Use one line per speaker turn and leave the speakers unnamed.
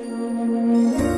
you